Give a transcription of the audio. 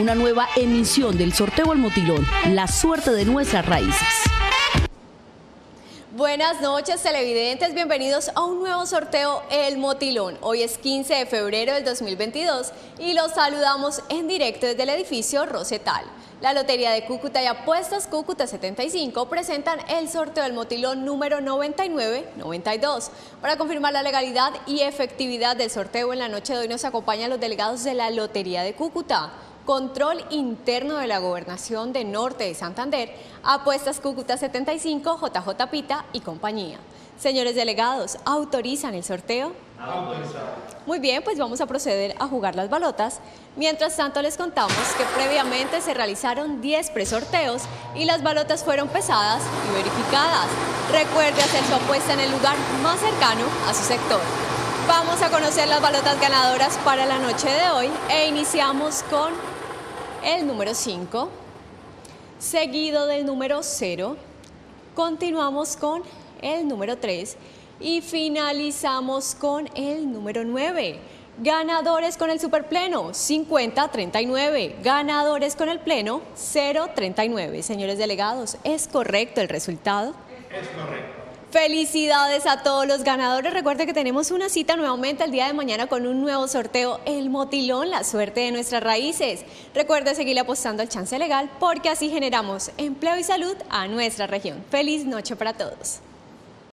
una nueva emisión del sorteo al motilón, la suerte de nuestras raíces. Buenas noches televidentes, bienvenidos a un nuevo sorteo El Motilón. Hoy es 15 de febrero del 2022 y los saludamos en directo desde el edificio Rosetal. La Lotería de Cúcuta y Apuestas Cúcuta 75 presentan el sorteo del motilón número 99-92. Para confirmar la legalidad y efectividad del sorteo en la noche de hoy nos acompañan los delegados de la Lotería de Cúcuta. Control Interno de la Gobernación de Norte de Santander, Apuestas Cúcuta 75, JJ Pita y compañía. Señores delegados, ¿autorizan el sorteo? Autorizado. Muy bien, pues vamos a proceder a jugar las balotas. Mientras tanto les contamos que previamente se realizaron 10 presorteos y las balotas fueron pesadas y verificadas. Recuerde hacer su apuesta en el lugar más cercano a su sector. Vamos a conocer las balotas ganadoras para la noche de hoy e iniciamos con el número 5, seguido del número 0. Continuamos con el número 3 y finalizamos con el número 9. Ganadores con el superpleno, 50-39. Ganadores con el pleno, 0-39. Señores delegados, ¿es correcto el resultado? Es correcto. Felicidades a todos los ganadores. Recuerde que tenemos una cita nuevamente el día de mañana con un nuevo sorteo, el motilón, la suerte de nuestras raíces. Recuerde seguir apostando al chance legal porque así generamos empleo y salud a nuestra región. Feliz noche para todos.